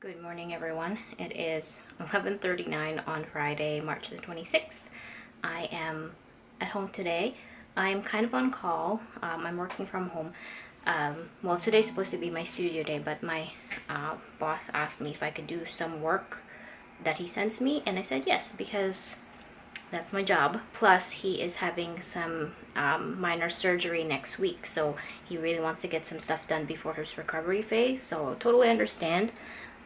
Good morning everyone. It is 11.39 on Friday, March the 26th. I am at home today. I'm kind of on call. Um, I'm working from home. Um, well, today's supposed to be my studio day, but my uh, boss asked me if I could do some work that he sends me, and I said yes, because that's my job. Plus, he is having some um, minor surgery next week, so he really wants to get some stuff done before his recovery phase, so totally understand.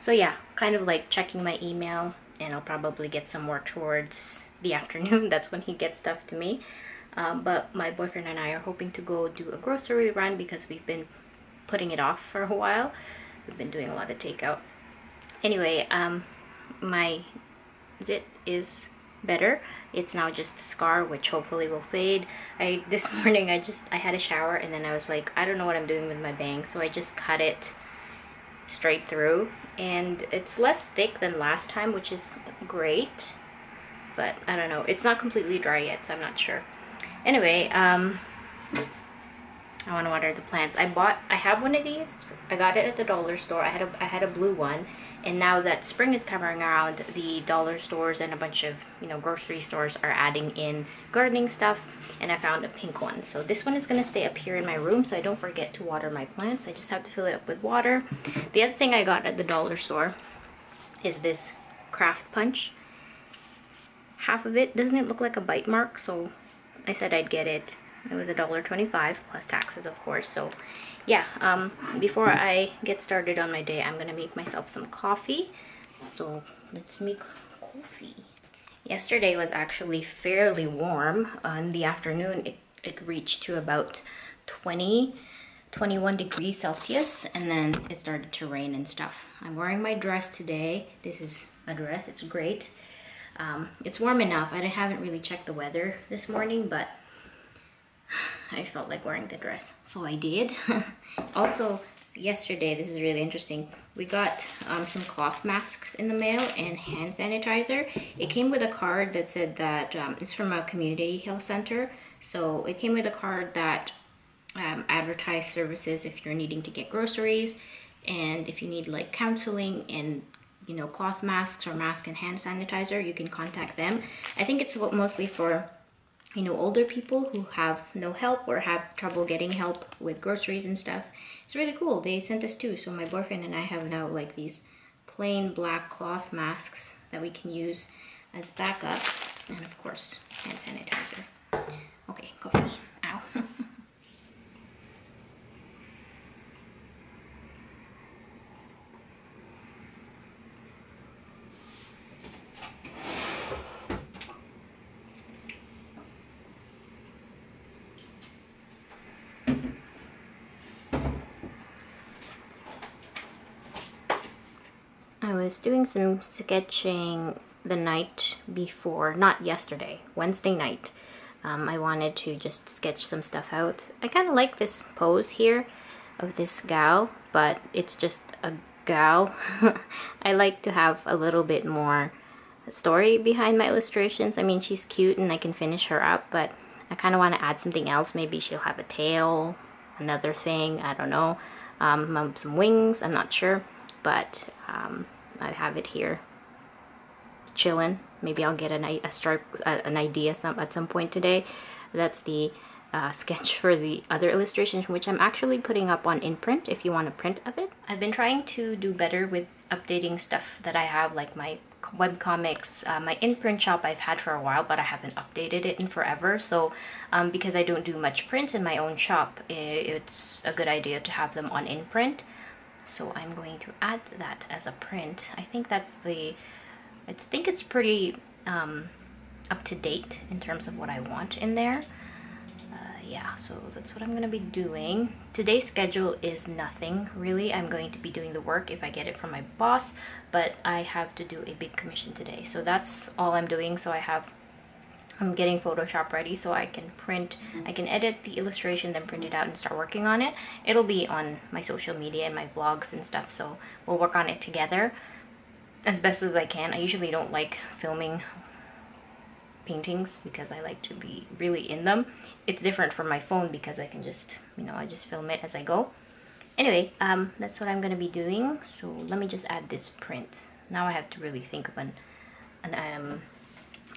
So yeah, kind of like checking my email and I'll probably get some work towards the afternoon. That's when he gets stuff to me. Um, but my boyfriend and I are hoping to go do a grocery run because we've been putting it off for a while. We've been doing a lot of takeout. Anyway, um, my zit is better. It's now just a scar, which hopefully will fade. I This morning, I just, I had a shower and then I was like, I don't know what I'm doing with my bang. So I just cut it straight through and it's less thick than last time which is great but I don't know. It's not completely dry yet so I'm not sure. Anyway um I want to water the plants. I bought I have one of these. I got it at the dollar store. I had a I had a blue one and now that spring is coming around the dollar stores and a bunch of you know grocery stores are adding in gardening stuff and I found a pink one. So this one is going to stay up here in my room so I don't forget to water my plants. I just have to fill it up with water. The other thing I got at the dollar store is this craft punch. Half of it doesn't it look like a bite mark so I said I'd get it. It was a dollar 25 plus taxes of course so yeah um before i get started on my day i'm gonna make myself some coffee. So let's make coffee. Yesterday was actually fairly warm. In the afternoon it, it reached to about 20 21 degrees celsius and then it started to rain and stuff. I'm wearing my dress today. This is a dress. It's great. Um, it's warm enough. I haven't really checked the weather this morning but I felt like wearing the dress, so I did. also, yesterday, this is really interesting, we got um, some cloth masks in the mail and hand sanitizer. It came with a card that said that um, it's from a community health center. So it came with a card that um, advertised services if you're needing to get groceries and if you need like counseling and you know cloth masks or mask and hand sanitizer you can contact them i think it's mostly for you know older people who have no help or have trouble getting help with groceries and stuff it's really cool. They sent us two. So my boyfriend and i have now like these plain black cloth masks that we can use as backup and of course hand sanitizer. Okay coffee ow I was doing some sketching the night before, not yesterday, Wednesday night. Um, I wanted to just sketch some stuff out. I kind of like this pose here of this gal, but it's just a gal. I like to have a little bit more story behind my illustrations. I mean, she's cute and I can finish her up, but I kind of want to add something else. Maybe she'll have a tail, another thing, I don't know. Um, some wings, I'm not sure, but um, I have it here chilling. Maybe I'll get an, a stripe, an idea some, at some point today. That's the uh, sketch for the other illustrations, which I'm actually putting up on INPRNT if you want a print of it. I've been trying to do better with updating stuff that I have, like my web comics, uh, my INPRNT shop I've had for a while, but I haven't updated it in forever. So um, because I don't do much print in my own shop, it's a good idea to have them on INPRNT so I'm going to add that as a print. I think that's the I think it's pretty um, up to date in terms of what I want in there. Uh, yeah so that's what I'm gonna be doing. Today's schedule is nothing really. I'm going to be doing the work if I get it from my boss but I have to do a big commission today. So that's all I'm doing. So I have I'm getting Photoshop ready so I can print, I can edit the illustration, then print it out and start working on it. It'll be on my social media and my vlogs and stuff, so we'll work on it together as best as I can. I usually don't like filming paintings because I like to be really in them. It's different from my phone because I can just, you know, I just film it as I go. anyway, um, that's what I'm gonna be doing. So let me just add this print. Now I have to really think of an, an um,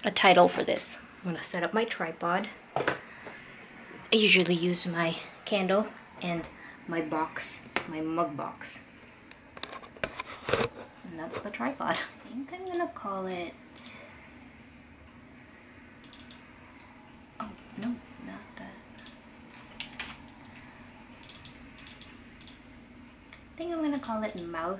a title for this. I'm gonna set up my tripod. I usually use my candle and my box, my mug box. And that's the tripod. I think I'm gonna call it... Oh, no, not that. I think I'm gonna call it mouth.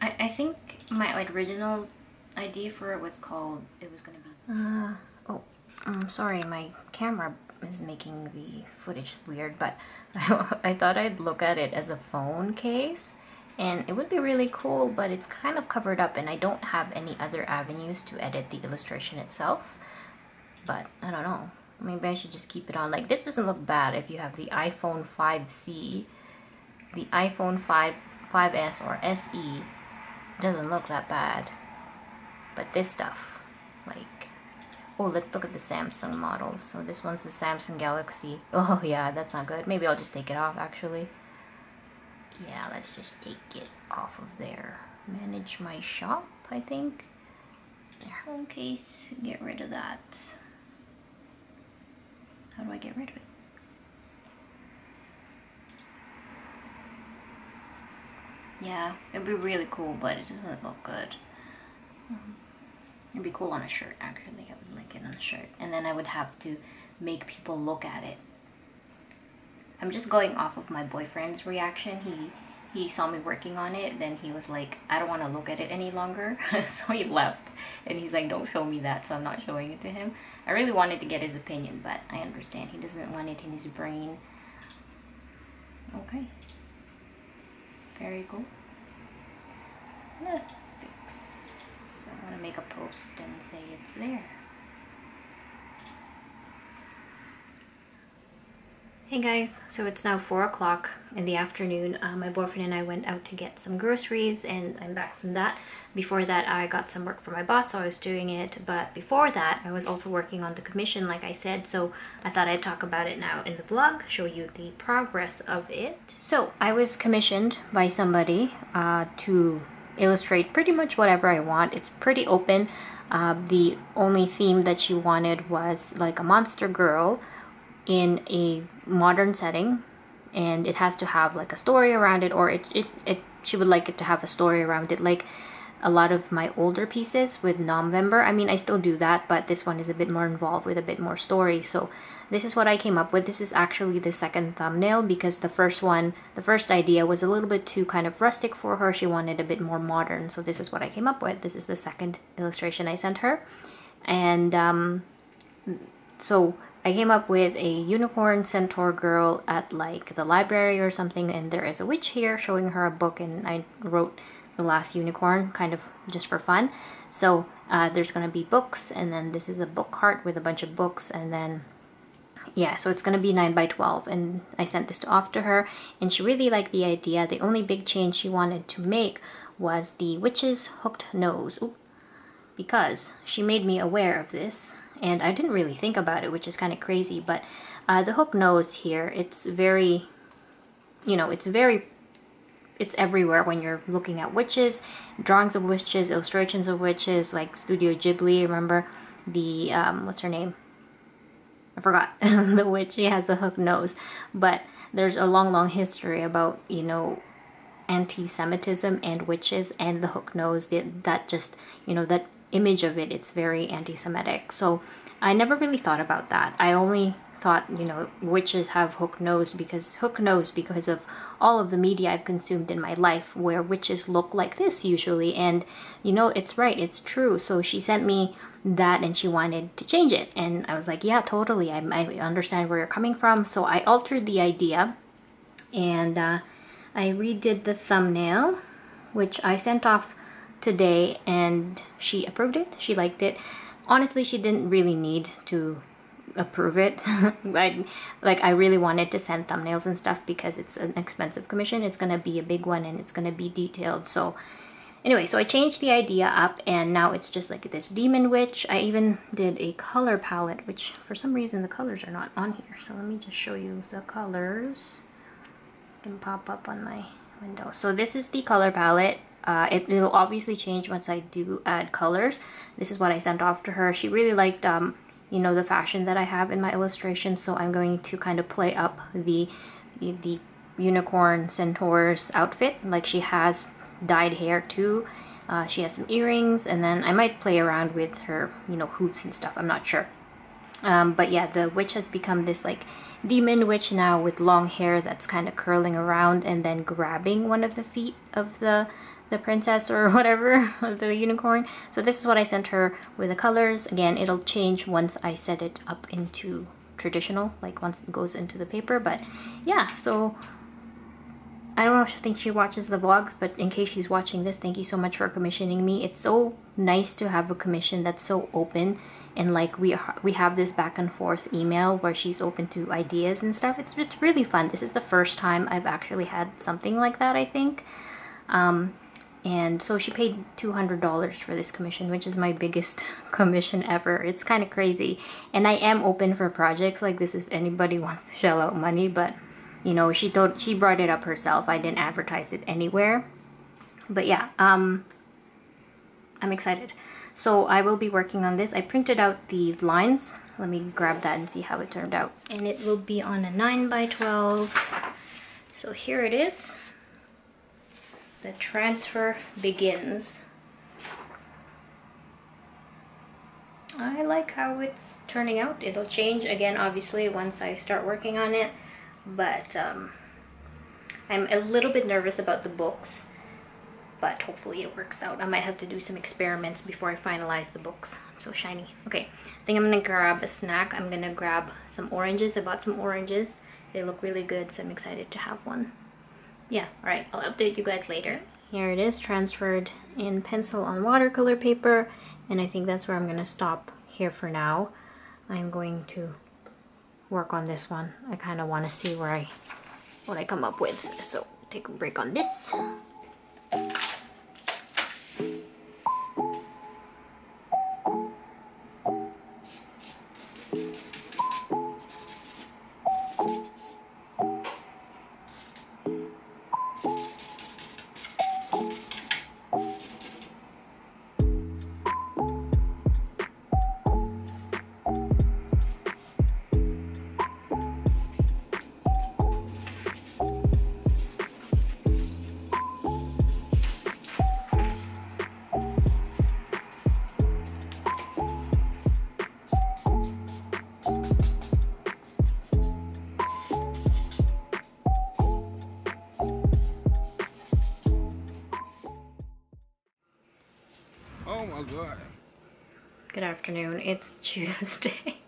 I, I think my original idea for it was called, it was gonna. Uh, oh, I'm sorry, my camera is making the footage weird, but I thought I'd look at it as a phone case and it would be really cool, but it's kind of covered up and I don't have any other avenues to edit the illustration itself. But I don't know, maybe I should just keep it on. Like this doesn't look bad if you have the iPhone 5C, the iPhone 5, 5S or SE doesn't look that bad. But this stuff, like Oh, let's look at the Samsung models. So this one's the Samsung Galaxy. Oh yeah, that's not good. Maybe I'll just take it off actually. Yeah, let's just take it off of there. Manage my shop, I think. There. Case, get rid of that. How do I get rid of it? Yeah, it'd be really cool, but it doesn't look good. -hmm. It'd be cool on a shirt, actually. I would like it on a shirt. And then I would have to make people look at it. I'm just going off of my boyfriend's reaction. He he saw me working on it, then he was like, I don't want to look at it any longer. so he left. And he's like, don't show me that, so I'm not showing it to him. I really wanted to get his opinion, but I understand. He doesn't want it in his brain. Okay. Very cool. Yes make a post and say it's there. Hey guys, so it's now 4 o'clock in the afternoon. Uh, my boyfriend and I went out to get some groceries and I'm back from that. Before that, I got some work for my boss, so I was doing it. But before that, I was also working on the commission, like I said, so I thought I'd talk about it now in the vlog, show you the progress of it. So, I was commissioned by somebody uh, to illustrate pretty much whatever I want. It's pretty open. Uh, the only theme that she wanted was like a monster girl in a modern setting and it has to have like a story around it or it, it, it she would like it to have a story around it like a lot of my older pieces with November. I mean, I still do that, but this one is a bit more involved with a bit more story. So this is what I came up with. This is actually the second thumbnail because the first one, the first idea was a little bit too kind of rustic for her. She wanted a bit more modern. So this is what I came up with. This is the second illustration I sent her. And um, so I came up with a unicorn centaur girl at like the library or something and there is a witch here showing her a book and I wrote the last unicorn kind of just for fun so uh, there's gonna be books and then this is a book cart with a bunch of books and then yeah so it's gonna be 9 by 12 and I sent this off to her and she really liked the idea. The only big change she wanted to make was the witch's hooked nose. Because she made me aware of this and I didn't really think about it which is kind of crazy but uh, the hook nose here it's very you know it's very it's everywhere when you're looking at witches, drawings of witches, illustrations of witches, like Studio Ghibli, remember? The, um, what's her name? I forgot, the witch, she has a hook nose. But there's a long, long history about, you know, anti-Semitism and witches and the hook nose, that, that just, you know, that image of it, it's very anti-Semitic. So I never really thought about that. I only thought, you know, witches have hook nose because hook nose because of all of the media I've consumed in my life where witches look like this usually. And, you know, it's right, it's true. So she sent me that and she wanted to change it. And I was like, yeah, totally. I, I understand where you're coming from. So I altered the idea and uh, I redid the thumbnail, which I sent off today and she approved it. She liked it. Honestly, she didn't really need to approve it. I, like I really wanted to send thumbnails and stuff because it's an expensive commission. It's gonna be a big one and it's gonna be detailed. So anyway, so I changed the idea up and now it's just like this demon witch. I even did a color palette, which for some reason the colors are not on here. So let me just show you the colors. can pop up on my window. So this is the color palette. Uh, it, will obviously change once I do add colors. This is what I sent off to her. She really liked, um, you know, the fashion that I have in my illustration. So I'm going to kind of play up the, the unicorn centaur's outfit. Like she has dyed hair too. Uh, she has some earrings and then I might play around with her, you know, hooves and stuff. I'm not sure. Um, but yeah, the witch has become this like demon witch now with long hair that's kind of curling around and then grabbing one of the feet of the the princess or whatever the unicorn so this is what I sent her with the colors again it'll change once I set it up into traditional like once it goes into the paper but yeah so I don't know if she thinks she watches the vlogs, but in case she's watching this, thank you so much for commissioning me. It's so nice to have a commission that's so open and like we we have this back and forth email where she's open to ideas and stuff. It's just really fun. This is the first time I've actually had something like that, I think. Um, and so she paid $200 for this commission which is my biggest commission ever it's kind of crazy and i am open for projects like this if anybody wants to shell out money but you know she told she brought it up herself. I didn't advertise it anywhere. But yeah um i'm excited. So i will be working on this. I printed out the lines. Let me grab that and see how it turned out. And it will be on a 9 by 12 so here it is. The transfer begins. I like how it's turning out. It'll change again, obviously, once I start working on it but um, I'm a little bit nervous about the books but hopefully it works out. I might have to do some experiments before I finalize the books. I'm so shiny. Okay, I think I'm gonna grab a snack. I'm gonna grab some oranges. I bought some oranges. They look really good, so I'm excited to have one. Yeah, alright, I'll update you guys later. Here it is, transferred in pencil on watercolor paper, and I think that's where I'm gonna stop here for now. I'm going to work on this one. I kind of want to see where I, what I come up with. So take a break on this. Tuesday.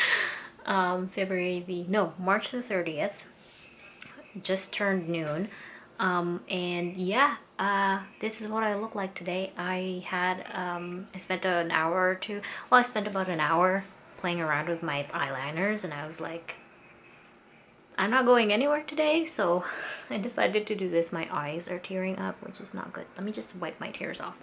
um, February the, no, March the 30th. Just turned noon. Um, and yeah, uh, this is what I look like today. I had, um, I spent an hour or two, well, I spent about an hour playing around with my eyeliners and I was like, I'm not going anywhere today, so I decided to do this. My eyes are tearing up, which is not good. Let me just wipe my tears off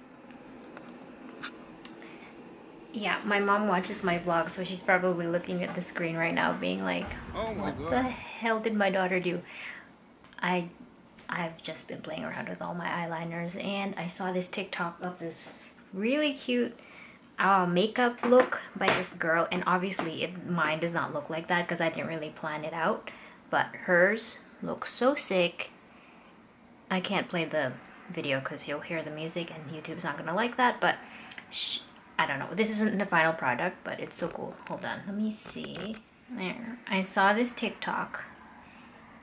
yeah, my mom watches my vlog, so she's probably looking at the screen right now being like, oh what God. the hell did my daughter do? I, I've just been playing around with all my eyeliners and I saw this TikTok of this really cute uh, makeup look by this girl and obviously it, mine does not look like that because I didn't really plan it out but hers looks so sick I can't play the video because you'll hear the music and YouTube's not gonna like that but I don't know. This isn't the final product, but it's so cool. Hold on. Let me see. There. I saw this TikTok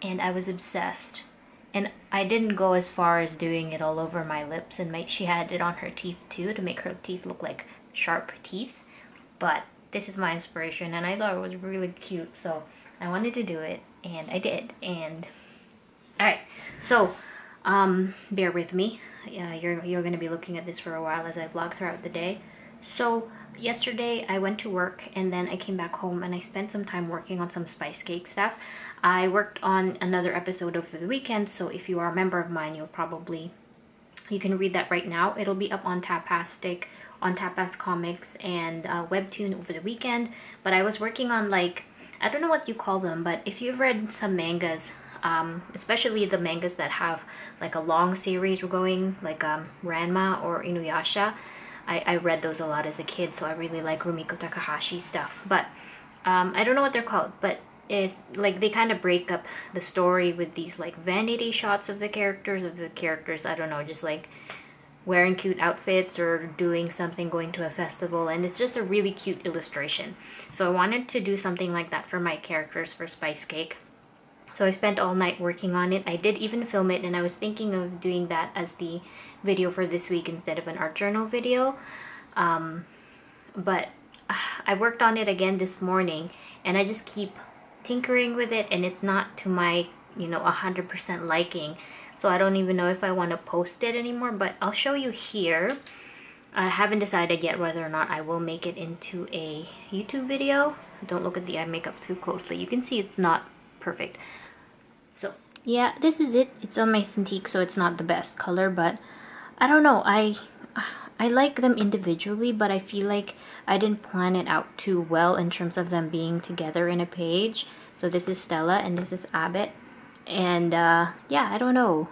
and I was obsessed. And I didn't go as far as doing it all over my lips and make, she had it on her teeth too to make her teeth look like sharp teeth. But this is my inspiration and I thought it was really cute. So I wanted to do it and I did. And alright. So um, bear with me. Yeah, you're, you're going to be looking at this for a while as I vlog throughout the day. So yesterday I went to work and then I came back home and I spent some time working on some spice cake stuff. I worked on another episode over the weekend, so if you are a member of mine, you'll probably, you can read that right now. It'll be up on Tapastic, on Tapas Comics and uh, Webtoon over the weekend. But I was working on like, I don't know what you call them, but if you've read some mangas, um, especially the mangas that have like a long series going, like um, Ranma or Inuyasha. I, I read those a lot as a kid, so I really like Rumiko Takahashi stuff. But um, I don't know what they're called, but it like they kind of break up the story with these like vanity shots of the characters of the characters. I don't know, just like wearing cute outfits or doing something going to a festival and it's just a really cute illustration so i wanted to do something like that for my characters for spice cake so I spent all night working on it. I did even film it and I was thinking of doing that as the video for this week instead of an art journal video. Um, but uh, I worked on it again this morning and I just keep tinkering with it and it's not to my, you know, 100% liking. So I don't even know if I want to post it anymore, but I'll show you here. I haven't decided yet whether or not I will make it into a YouTube video. Don't look at the eye makeup too closely. You can see it's not perfect So yeah, this is it. It's on my Cintiq, so it's not the best color, but I don't know. I I like them individually, but I feel like I didn't plan it out too well in terms of them being together in a page. So this is Stella and this is Abbott. And uh, yeah, I don't know.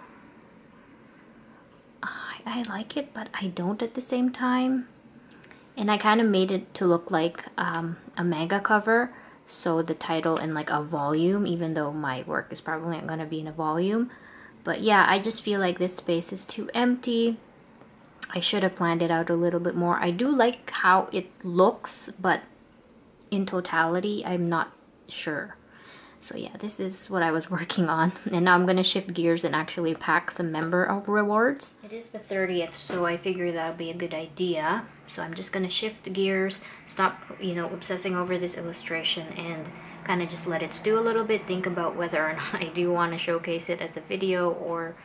I, I like it, but I don't at the same time. And I kind of made it to look like um, a manga cover so the title and like a volume even though my work is probably not going to be in a volume but yeah I just feel like this space is too empty. I should have planned it out a little bit more. I do like how it looks but in totality I'm not sure. So yeah this is what I was working on. And now I'm gonna shift gears and actually pack some member rewards. It is the 30th so I figure that would be a good idea. So I'm just gonna shift gears, stop, you know, obsessing over this illustration and kind of just let it stew a little bit, think about whether or not I do want to showcase it as a video or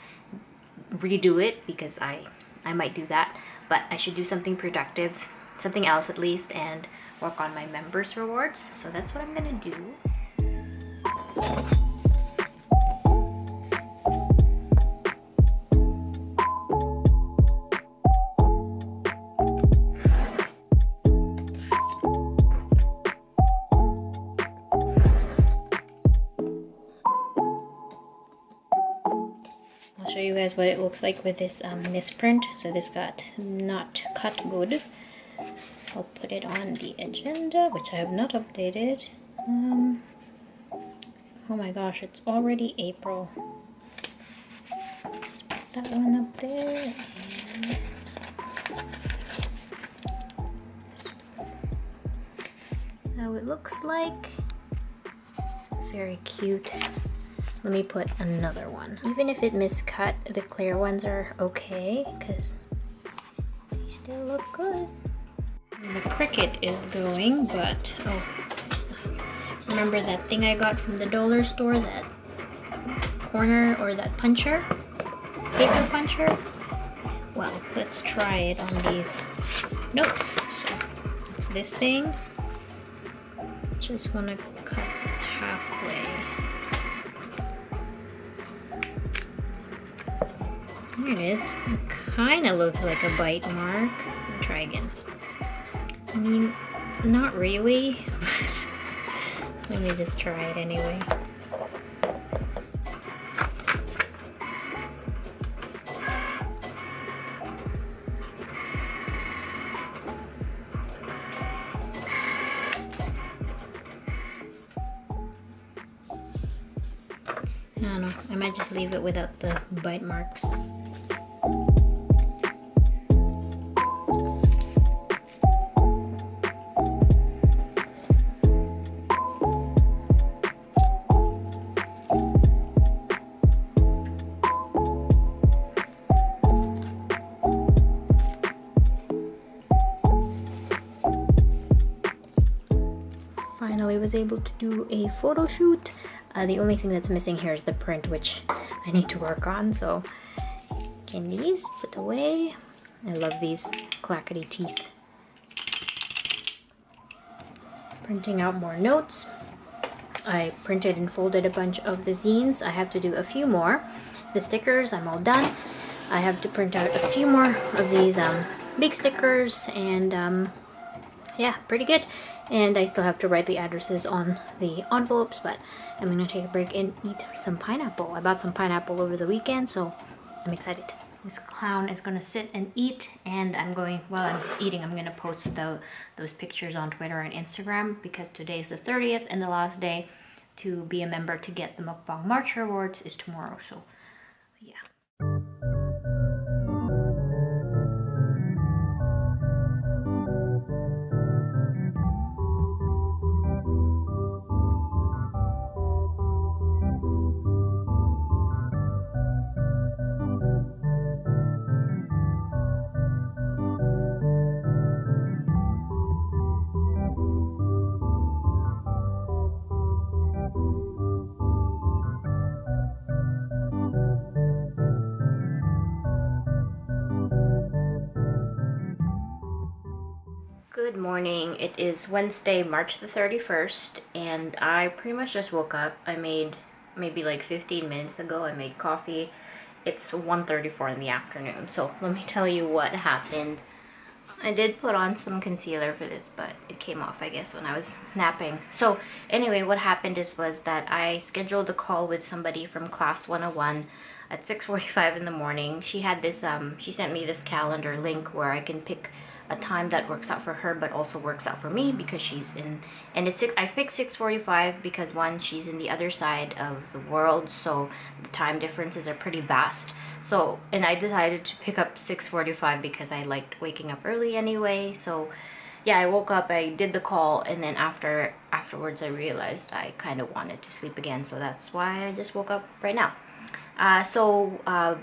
redo it because I, I might do that. But I should do something productive, something else at least, and work on my members rewards. So that's what I'm gonna do. Guys what it looks like with this um, misprint. So this got not cut good. I'll put it on the agenda, which I have not updated. Um, oh my gosh, it's already April. Let's put that one up there. So it looks like very cute let me put another one. Even if it miscut, the clear ones are okay because they still look good. And the Cricut is going, but oh, remember that thing I got from the dollar store, that corner or that puncher, paper puncher? Well, let's try it on these notes. So it's this thing. Just want There it is. Kind of looks like a bite mark. I'll try again. I mean, not really, but let me just try it anyway. I don't know, I might just leave it without the bite marks. Was able to do a photo shoot. Uh, the only thing that's missing here is the print, which I need to work on. So candies, put away. I love these clackety teeth. Printing out more notes. I printed and folded a bunch of the zines. I have to do a few more. The stickers, I'm all done. I have to print out a few more of these um, big stickers and um, yeah, pretty good. And I still have to write the addresses on the envelopes, but I'm gonna take a break and eat some pineapple. I bought some pineapple over the weekend, so I'm excited. This clown is gonna sit and eat, and I'm going, while I'm eating, I'm gonna post the, those pictures on Twitter and Instagram because today is the 30th and the last day to be a member to get the Mukbang March rewards is tomorrow, so morning. It is Wednesday, March the 31st, and I pretty much just woke up. I made maybe like 15 minutes ago, I made coffee. It's 1.34 in the afternoon, so let me tell you what happened. I did put on some concealer for this, but it came off, I guess, when I was napping. So anyway, what happened is was that I scheduled a call with somebody from class 101 at 6.45 in the morning. She had this, um, she sent me this calendar link where I can pick a time that works out for her but also works out for me because she's in and it's I picked 6:45 because one she's in the other side of the world so the time differences are pretty vast. So and I decided to pick up 6:45 because I liked waking up early anyway so yeah I woke up I did the call and then after afterwards I realized I kind of wanted to sleep again so that's why I just woke up right now. Uh, so uh,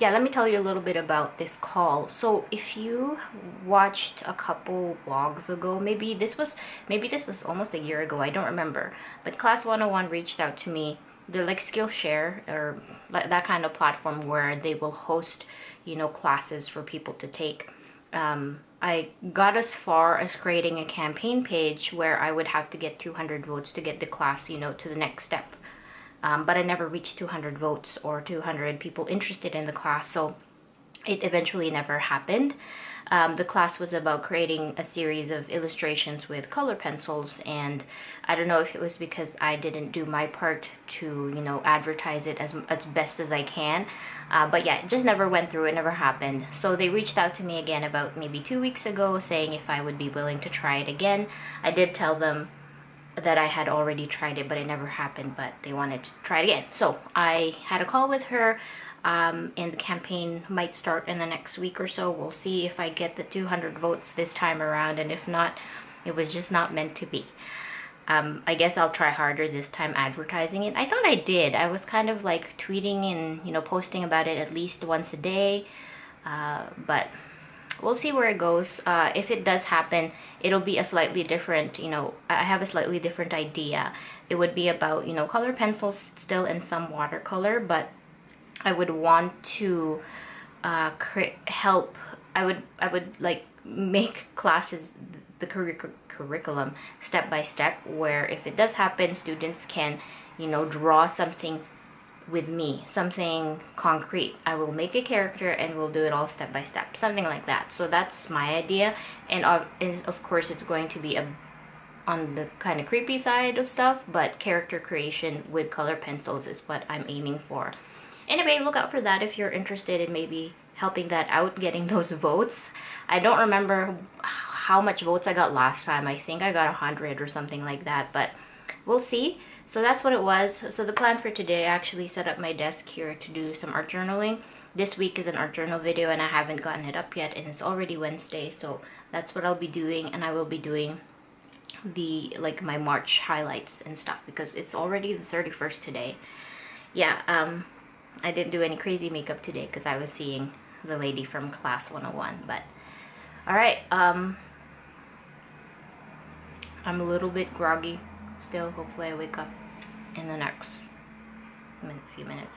yeah, let me tell you a little bit about this call. So if you watched a couple vlogs ago, maybe this was maybe this was almost a year ago, I don't remember. But Class 101 reached out to me. They're like Skillshare or that kind of platform where they will host, you know, classes for people to take. Um, I got as far as creating a campaign page where I would have to get 200 votes to get the class, you know, to the next step um, but I never reached 200 votes or 200 people interested in the class so it eventually never happened. Um, the class was about creating a series of illustrations with color pencils and I don't know if it was because I didn't do my part to you know advertise it as, as best as I can uh, but yeah it just never went through it never happened so they reached out to me again about maybe two weeks ago saying if I would be willing to try it again I did tell them that I had already tried it but it never happened but they wanted to try it again. So I had a call with her um, and the campaign might start in the next week or so. We'll see if I get the 200 votes this time around and if not it was just not meant to be. Um, I guess I'll try harder this time advertising it. I thought I did. I was kind of like tweeting and you know posting about it at least once a day uh, but we'll see where it goes. Uh, if it does happen it'll be a slightly different you know I have a slightly different idea. It would be about you know color pencils still in some watercolor but I would want to uh, help I would I would like make classes the curric curriculum step by step where if it does happen students can you know draw something with me, something concrete. I will make a character and we'll do it all step by step, something like that. So that's my idea, and of, of course it's going to be a on the kind of creepy side of stuff, but character creation with color pencils is what I'm aiming for. Anyway, look out for that if you're interested in maybe helping that out, getting those votes. I don't remember how much votes I got last time. I think I got 100 or something like that, but we'll see. So that's what it was. So the plan for today, I actually set up my desk here to do some art journaling. This week is an art journal video and I haven't gotten it up yet and it's already Wednesday. So that's what I'll be doing and I will be doing the like my March highlights and stuff because it's already the 31st today. Yeah, um, I didn't do any crazy makeup today because I was seeing the lady from class 101 but all right um i'm a little bit groggy still. Hopefully I wake up in the next few minutes.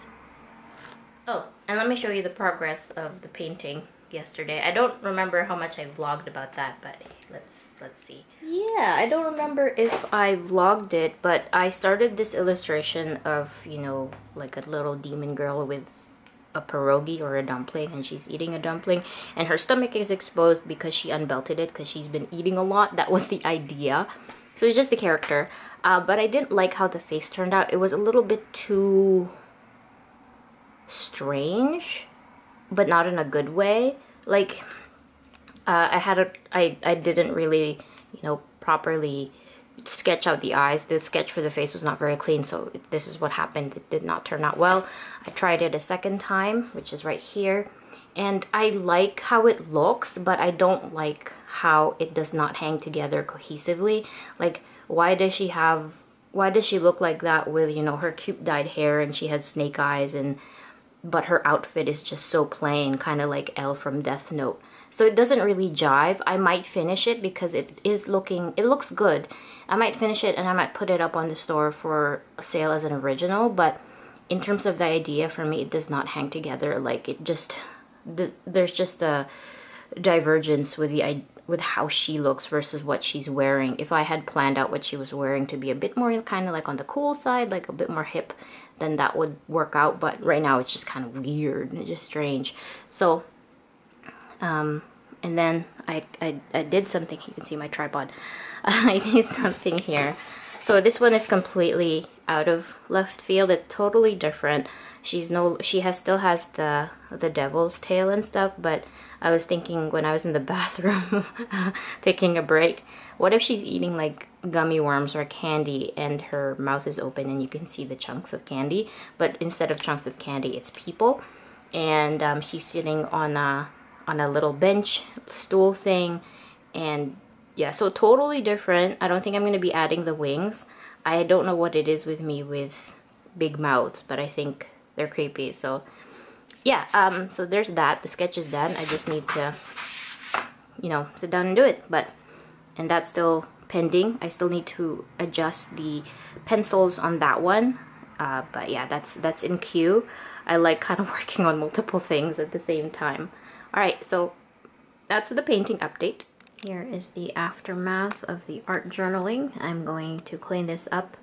Oh, and let me show you the progress of the painting yesterday. I don't remember how much I vlogged about that, but let's let's see. Yeah, I don't remember if I vlogged it, but I started this illustration of, you know, like a little demon girl with a pierogi or a dumpling and she's eating a dumpling and her stomach is exposed because she unbelted it because she's been eating a lot that was the idea so it's just the character uh, but I didn't like how the face turned out it was a little bit too strange but not in a good way like uh, I had a I, I didn't really you know properly sketch out the eyes. The sketch for the face was not very clean, so this is what happened. It did not turn out well. I tried it a second time, which is right here, and I like how it looks, but I don't like how it does not hang together cohesively. Like, why does she have, why does she look like that with, you know, her cute dyed hair and she has snake eyes and, but her outfit is just so plain, kind of like L from Death Note. So it doesn't really jive. I might finish it because it is looking, it looks good. I might finish it and I might put it up on the store for sale as an original, but in terms of the idea, for me, it does not hang together. Like it just, the, there's just a divergence with the with how she looks versus what she's wearing. If I had planned out what she was wearing to be a bit more kind of like on the cool side, like a bit more hip, then that would work out. But right now it's just kind of weird and just strange. So um, and then I, I, I did something, you can see my tripod. I did something here. So this one is completely out of left field. It's totally different. She's no, she has still has the the devil's tail and stuff. But I was thinking when I was in the bathroom taking a break, what if she's eating like gummy worms or candy and her mouth is open and you can see the chunks of candy. But instead of chunks of candy, it's people. And um, she's sitting on a on a little bench stool thing and yeah so totally different. I don't think I'm gonna be adding the wings. I don't know what it is with me with big mouths but I think they're creepy so yeah um so there's that. The sketch is done. I just need to you know sit down and do it but and that's still pending. I still need to adjust the pencils on that one uh, but yeah that's that's in queue. I like kind of working on multiple things at the same time. Alright, so that's the painting update. Here is the aftermath of the art journaling. I'm going to clean this up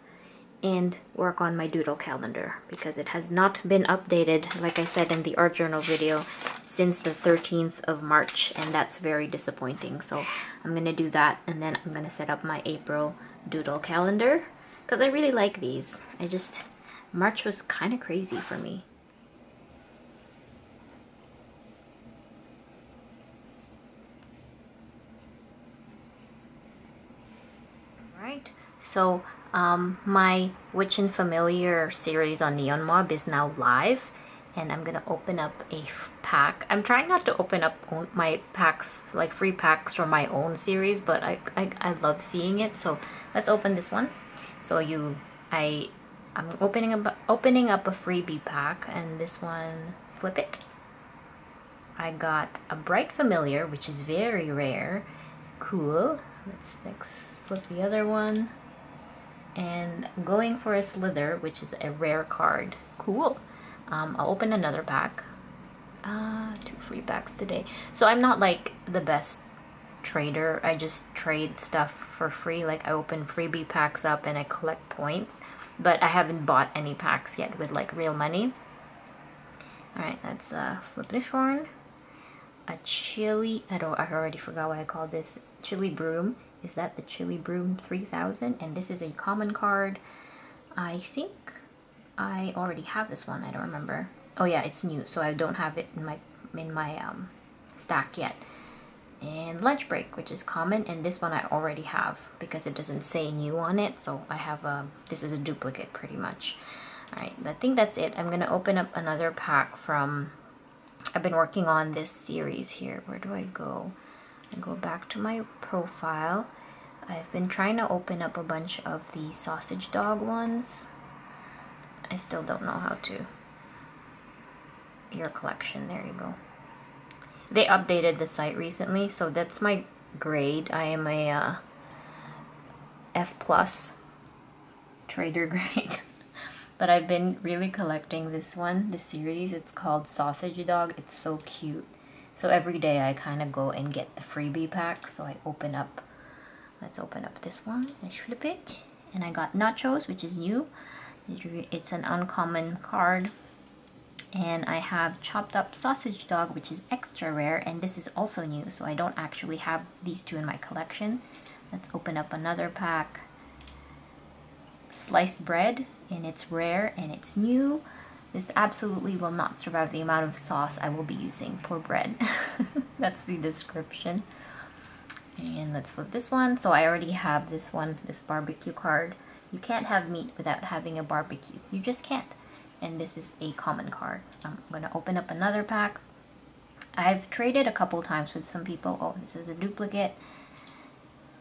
and work on my doodle calendar because it has not been updated, like I said in the art journal video, since the 13th of March, and that's very disappointing. So I'm going to do that, and then I'm going to set up my April doodle calendar because I really like these. I just, March was kind of crazy for me. Right, so um, my Witch and Familiar series on NeonMob is now live and I'm gonna open up a pack. I'm trying not to open up my packs, like free packs from my own series, but I, I, I love seeing it. So let's open this one. So you, I, I'm opening up, opening up a freebie pack and this one, flip it. I got a Bright Familiar, which is very rare. Cool. Let's next flip the other one and going for a slither which is a rare card. Cool. Um, I'll open another pack. Uh, two free packs today. So I'm not like the best trader. I just trade stuff for free. Like I open freebie packs up and I collect points but I haven't bought any packs yet with like real money. Alright let's uh, flip this one. A chili I don't I already forgot what I called this. Chili broom is that the Chili Broom 3000 and this is a common card. I think I already have this one, I don't remember. Oh yeah, it's new, so I don't have it in my in my um, stack yet. And Lunch Break, which is common, and this one I already have because it doesn't say new on it, so I have a, this is a duplicate pretty much. Alright, I think that's it. I'm gonna open up another pack from, I've been working on this series here. Where do I go? Go back to my profile. I've been trying to open up a bunch of the sausage dog ones. I still don't know how to. Your collection, there you go. They updated the site recently, so that's my grade. I am a uh, F plus trader grade. but I've been really collecting this one, the series. It's called Sausage Dog. It's so cute. So every day I kind of go and get the freebie pack. So I open up, let's open up this one and flip it. And I got Nachos, which is new. It's an uncommon card. And I have chopped up sausage dog, which is extra rare, and this is also new, so I don't actually have these two in my collection. Let's open up another pack. Sliced bread, and it's rare and it's new. This absolutely will not survive the amount of sauce I will be using. Poor bread. That's the description. And let's flip this one. So I already have this one, this barbecue card. You can't have meat without having a barbecue. You just can't. And this is a common card. I'm going to open up another pack. I've traded a couple times with some people. Oh, this is a duplicate.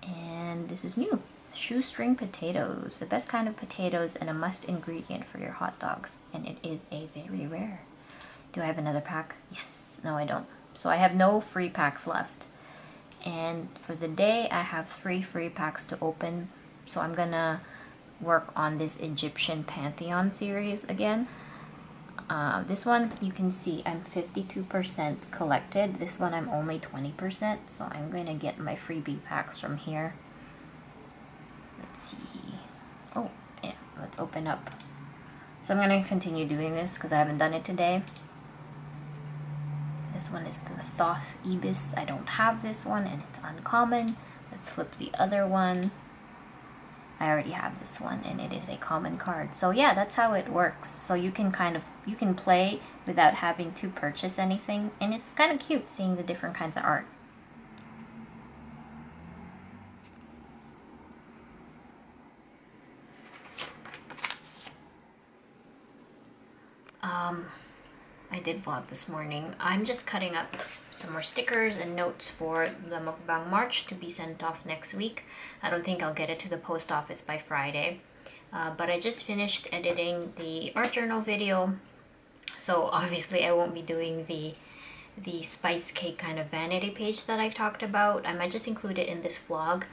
And this is new shoestring potatoes, the best kind of potatoes and a must ingredient for your hot dogs. And it is a very rare. Do I have another pack? Yes. No, I don't. So I have no free packs left. And for the day, I have three free packs to open. So I'm gonna work on this Egyptian Pantheon series again. Uh, this one, you can see I'm 52% collected. This one, I'm only 20%. So I'm to get my freebie packs from here. See. Oh, yeah, let's open up. So I'm going to continue doing this because I haven't done it today. This one is the Thoth Ibis. I don't have this one and it's uncommon. Let's flip the other one. I already have this one and it is a common card. So yeah, that's how it works. So you can kind of, you can play without having to purchase anything. And it's kind of cute seeing the different kinds of art. Um, I did vlog this morning. I'm just cutting up some more stickers and notes for the Mukbang March to be sent off next week. I don't think I'll get it to the post office by Friday. Uh, but I just finished editing the art journal video. So obviously I won't be doing the the spice cake kind of vanity page that I talked about. I might just include it in this vlog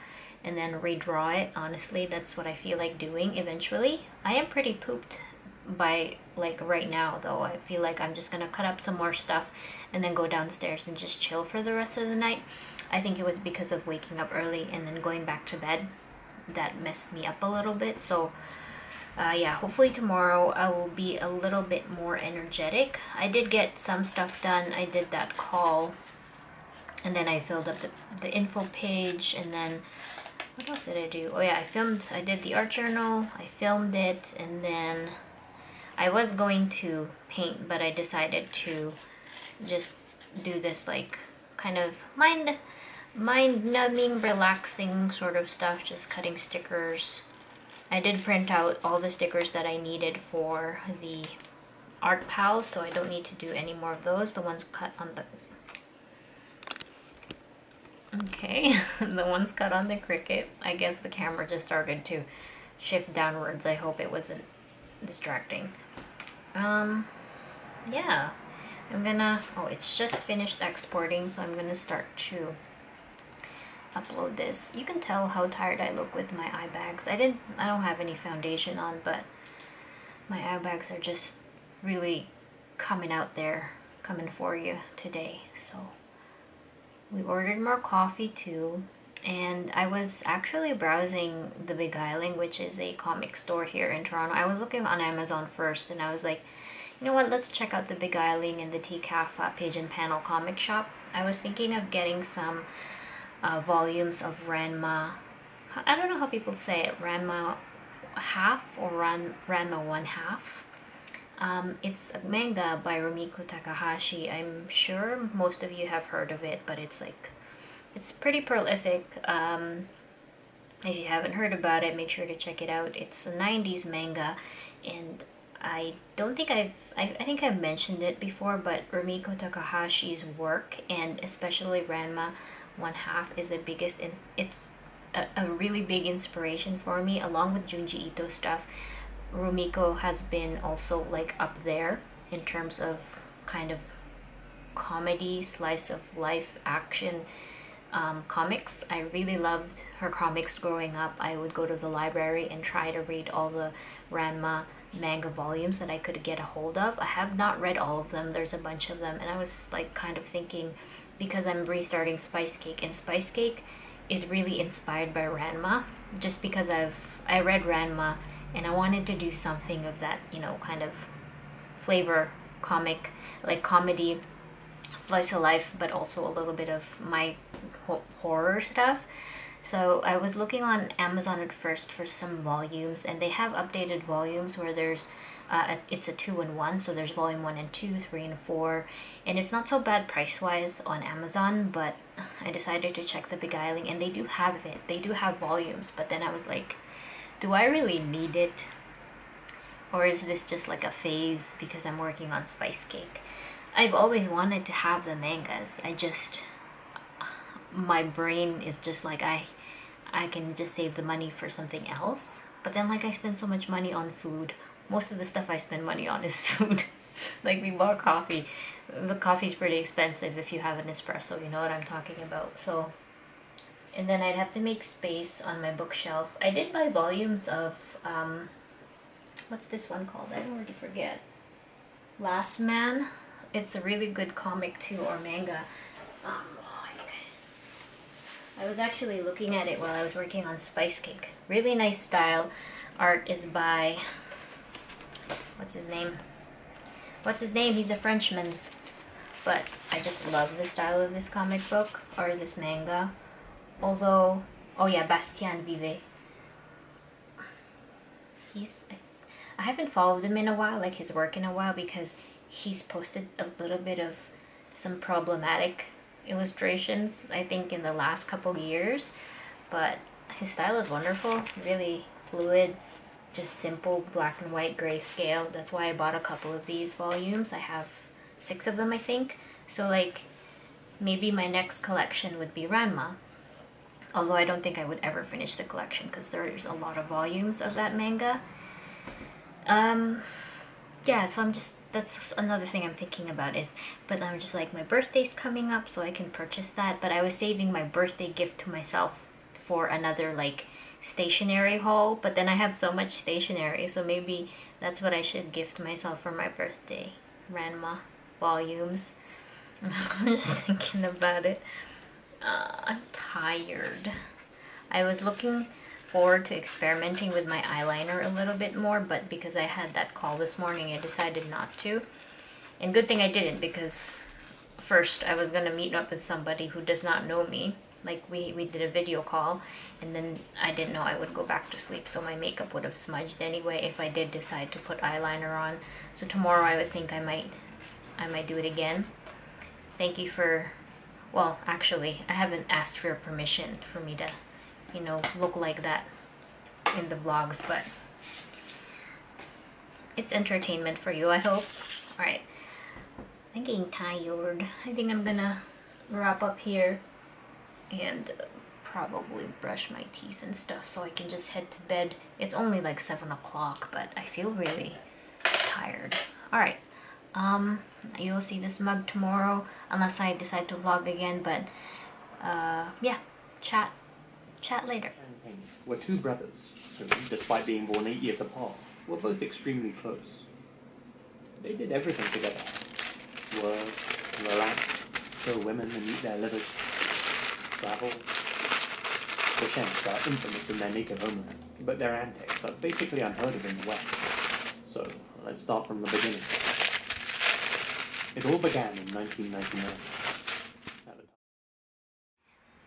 and then redraw it. Honestly, that's what I feel like doing eventually. I am pretty pooped by like right now though. I feel like I'm just gonna cut up some more stuff and then go downstairs and just chill for the rest of the night. I think it was because of waking up early and then going back to bed that messed me up a little bit. So uh, yeah hopefully tomorrow I will be a little bit more energetic. I did get some stuff done. I did that call and then I filled up the, the info page and then what else did I do? Oh yeah, I filmed, I did the art journal, I filmed it, and then I was going to paint, but I decided to just do this like kind of mind mind numbing, relaxing sort of stuff, just cutting stickers. I did print out all the stickers that I needed for the art pals, so I don't need to do any more of those. The ones cut on the Okay, the ones cut on the Cricut. I guess the camera just started to shift downwards. I hope it wasn't distracting. Um, yeah. I'm gonna, oh, it's just finished exporting, so I'm gonna start to upload this. You can tell how tired I look with my eye bags. I didn't, I don't have any foundation on, but my eye bags are just really coming out there, coming for you today. So we ordered more coffee too and I was actually browsing the Beguiling, which is a comic store here in Toronto. I was looking on Amazon first, and I was like, you know what, let's check out the Beguiling and the TCAF uh, page and panel comic shop. I was thinking of getting some uh, volumes of Ranma. I don't know how people say it, Ranma half or Ran, Ranma one half. Um, it's a manga by Rumiko Takahashi. I'm sure most of you have heard of it, but it's like it's pretty prolific. Um, if you haven't heard about it, make sure to check it out. It's a 90s manga, and I don't think I've, I, I think I've mentioned it before, but Rumiko Takahashi's work, and especially Ranma One Half, is the biggest, in, it's a, a really big inspiration for me, along with Junji Ito stuff. Rumiko has been also like up there in terms of kind of comedy, slice of life, action, um, comics. I really loved her comics growing up. I would go to the library and try to read all the Ranma manga volumes that I could get a hold of. I have not read all of them. There's a bunch of them. And I was like kind of thinking because I'm restarting Spice Cake and Spice Cake is really inspired by Ranma just because I've I read Ranma and I wanted to do something of that, you know, kind of flavor comic, like comedy, slice of life, but also a little bit of my ho horror stuff. So I was looking on Amazon at first for some volumes, and they have updated volumes where there's uh, it's a two and one, so there's volume one and two, three and four, and it's not so bad price wise on Amazon. But I decided to check the Beguiling, and they do have it. They do have volumes, but then I was like, do I really need it? Or is this just like a phase because I'm working on Spice Cake? I've always wanted to have the mangas. I just my brain is just like I I can just save the money for something else. But then like I spend so much money on food. Most of the stuff I spend money on is food. like we bought coffee. The coffee's pretty expensive if you have an espresso, you know what I'm talking about. So and then I'd have to make space on my bookshelf. I did buy volumes of um what's this one called? I already forget. Last Man. It's a really good comic too or manga. Um, I was actually looking at it while I was working on Spice Cake. Really nice style. Art is by, what's his name? What's his name? He's a Frenchman. But I just love the style of this comic book, or this manga. Although, oh yeah, Bastien Vive. He's, I haven't followed him in a while, like his work in a while, because he's posted a little bit of some problematic illustrations, I think, in the last couple years. But his style is wonderful, really fluid, just simple black and white grayscale. That's why I bought a couple of these volumes. I have six of them, I think. So, like, maybe my next collection would be Ranma. Although I don't think I would ever finish the collection because there's a lot of volumes of that manga. Um, yeah, so I'm just that's another thing I'm thinking about is, but I'm just like, my birthday's coming up, so I can purchase that. But I was saving my birthday gift to myself for another like stationery haul. But then I have so much stationery, so maybe that's what I should gift myself for my birthday. Ranma volumes. I'm just thinking about it. Uh, I'm tired. I was looking forward to experimenting with my eyeliner a little bit more, but because I had that call this morning, I decided not to. And good thing I didn't because first I was going to meet up with somebody who does not know me. Like we, we did a video call and then I didn't know I would go back to sleep so my makeup would have smudged anyway if I did decide to put eyeliner on. So tomorrow I would think I might I might do it again. Thank you for well actually I haven't asked for your permission for me to you know, look like that in the vlogs, but it's entertainment for you, I hope. Alright, I'm getting tired. I think I'm gonna wrap up here and probably brush my teeth and stuff so I can just head to bed. It's only like 7 o'clock, but I feel really tired. Alright, um, you'll see this mug tomorrow unless I decide to vlog again, but uh, yeah, chat Chat later. were two brothers despite being born eight years apart, were both extremely close. They did everything together. Work, relax, show women and eat their livers, travel. The Shanks are infamous in their native homeland, but their antics are basically unheard of in the West. So, let's start from the beginning. It all began in 1999.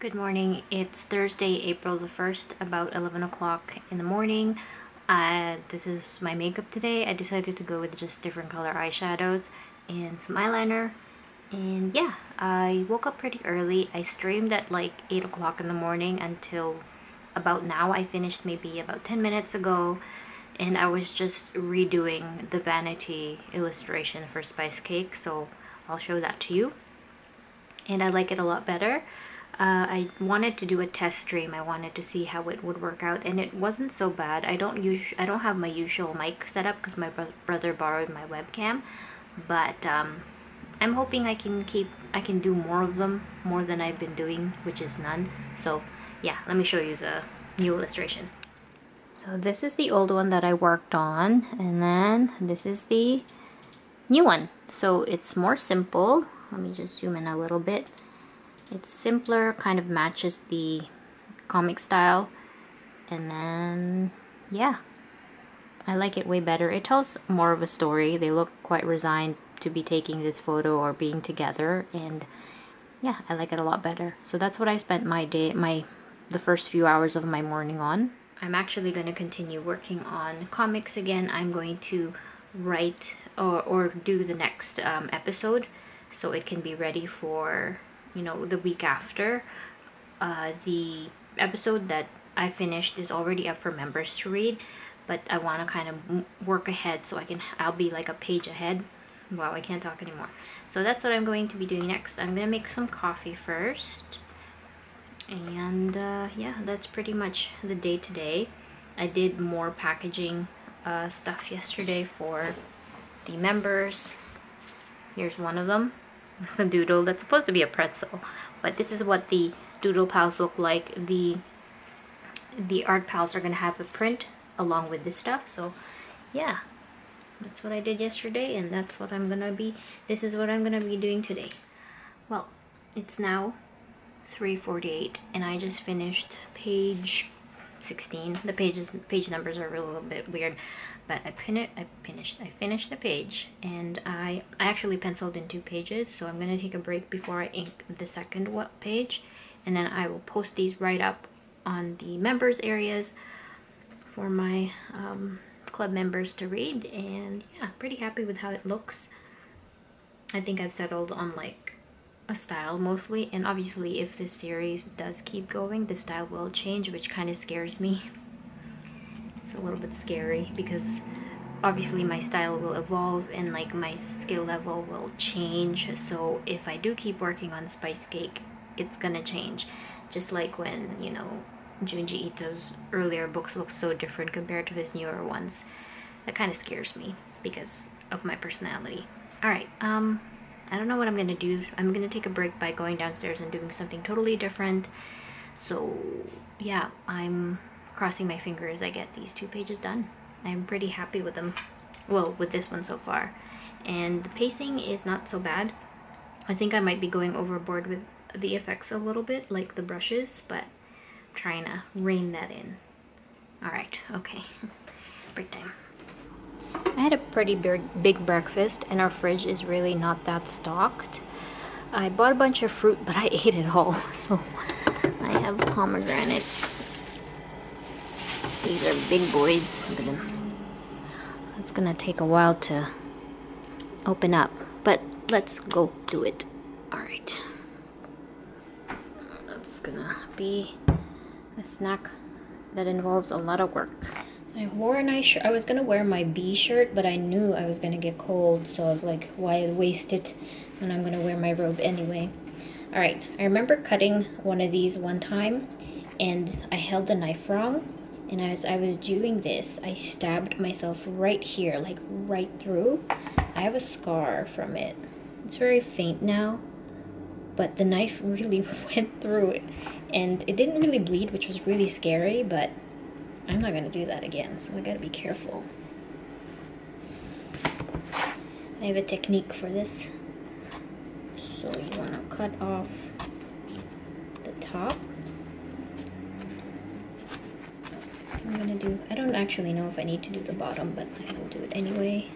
Good morning. It's Thursday, April the 1st, about 11 o'clock in the morning. Uh, this is my makeup today. I decided to go with just different color eyeshadows and some eyeliner. And yeah, I woke up pretty early. I streamed at like 8 o'clock in the morning until about now. I finished maybe about 10 minutes ago. And I was just redoing the vanity illustration for Spice Cake. So I'll show that to you. And I like it a lot better uh, I wanted to do a test stream. I wanted to see how it would work out, and it wasn't so bad. I don't use I don't have my usual mic set up because my bro brother borrowed my webcam, but um, I'm hoping I can keep I can do more of them, more than I've been doing, which is none. So yeah, let me show you the new illustration. So this is the old one that I worked on, and then this is the new one. So it's more simple. Let me just zoom in a little bit. It's simpler, kind of matches the comic style. And then, yeah, I like it way better. It tells more of a story. They look quite resigned to be taking this photo or being together and yeah, I like it a lot better. So that's what I spent my day, my the first few hours of my morning on. I'm actually going to continue working on comics again. I'm going to write or, or do the next um, episode so it can be ready for, you know, the week after. Uh, the episode that I finished is already up for members to read, but I want to kind of work ahead so I can, I'll be like a page ahead. Wow, I can't talk anymore. So that's what I'm going to be doing next. I'm going to make some coffee first. And uh, yeah, that's pretty much the day today. I did more packaging uh, stuff yesterday for the members. Here's one of them. The doodle that's supposed to be a pretzel. But this is what the doodle pals look like. The the art pals are to have a print along with this stuff. So yeah, that's what I did yesterday and that's what I'm gonna be this is what I'm gonna be doing today well it's now 348 and I just finished page 16 the pages page numbers are a little bit weird but I pin it I finished I finished the page and I I actually penciled in two pages so I'm gonna take a break before I ink the second page and then I will post these right up on the members areas for my um, club members to read and yeah pretty happy with how it looks. I think I've settled on like a style mostly and obviously if this series does keep going the style will change which kind of scares me a little bit scary because obviously my style will evolve and like my skill level will change so if I do keep working on Spice Cake it's gonna change just like when you know Junji Ito's earlier books look so different compared to his newer ones. That kind of scares me because of my personality. Alright, um, I don't know what I'm to do. I'm to take a break by going downstairs and doing something totally different. So, yeah, I'm crossing my fingers I get these two pages done. I'm pretty happy with them. Well, with this one so far. And the pacing is not so bad. I think I might be going overboard with the effects a little bit, like the brushes, but I'm trying to rein that in. Alright, okay. Break time. I had a pretty big, big breakfast and our fridge is really not that stocked. I bought a bunch of fruit but I ate it all. So I have pomegranates. These are big boys. Look at them. It's gonna take a while to open up. But let's go do it. Alright. That's gonna be a snack that involves a lot of work. I wore a nice shirt. I was gonna wear my B shirt, but I knew I was gonna get cold, so I was like, why waste it when I'm gonna wear my robe anyway? Alright, I remember cutting one of these one time, and I held the knife wrong, and as I was doing this, I stabbed myself right here, like right through. I have a scar from it. It's very faint now, but the knife really went through it and it didn't really bleed which was really scary but I'm not gonna do that again so I gotta be careful I have a technique for this so you want to cut off the top I'm gonna do I don't actually know if I need to do the bottom but I will do it anyway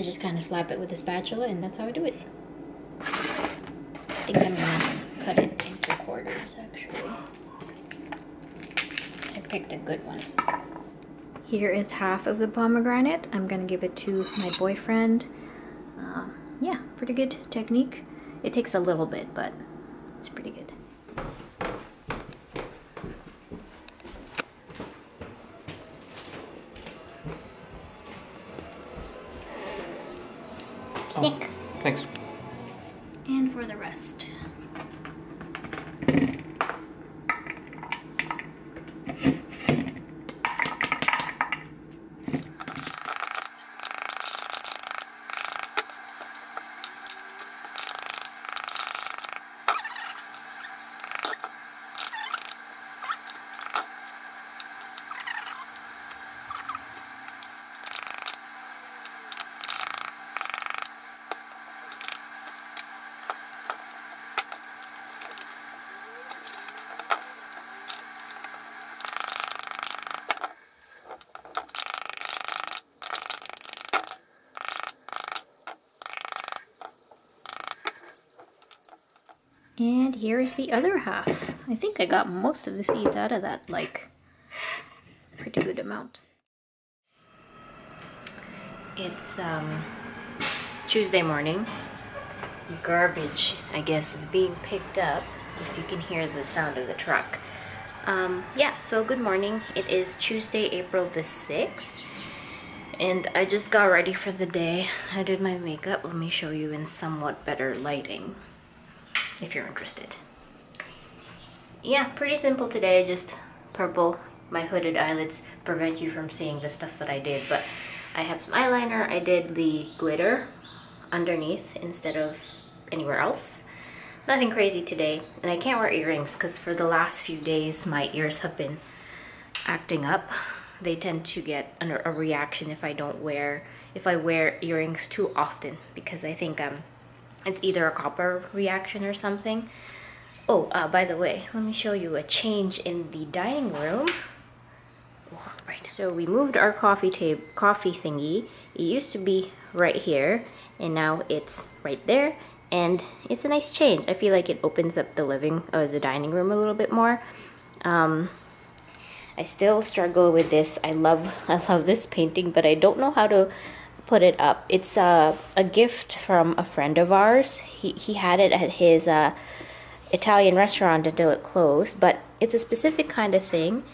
I just kind of slap it with a spatula and that's how I do it. I think I'm gonna cut it into quarters actually. I picked a good one. Here is half of the pomegranate. I'm gonna give it to my boyfriend. Uh, yeah, pretty good technique. It takes a little bit, but it's pretty good. Snick. Thanks. And for the rest. And here is the other half. I think I got most of the seeds out of that, like, pretty good amount. It's um, Tuesday morning. Garbage, I guess, is being picked up, if you can hear the sound of the truck. Um, yeah, so good morning. It is Tuesday, April the 6th. And I just got ready for the day. I did my makeup. Let me show you in somewhat better lighting if you're interested. Yeah, pretty simple today, just purple. My hooded eyelids prevent you from seeing the stuff that I did, but I have some eyeliner. I did the glitter underneath instead of anywhere else. Nothing crazy today, and I can't wear earrings because for the last few days my ears have been acting up. They tend to get a reaction if I don't wear, if I wear earrings too often because I think um, it's either a copper reaction or something. Oh, uh, by the way, let me show you a change in the dining room. Oh, right, so we moved our coffee table, coffee thingy. It used to be right here, and now it's right there. And it's a nice change. I feel like it opens up the living or the dining room a little bit more. Um, I still struggle with this. I love I love this painting, but I don't know how to put it up. It's a, a gift from a friend of ours. He, he had it at his uh, Italian restaurant until it closed, but it's a specific kind of thing.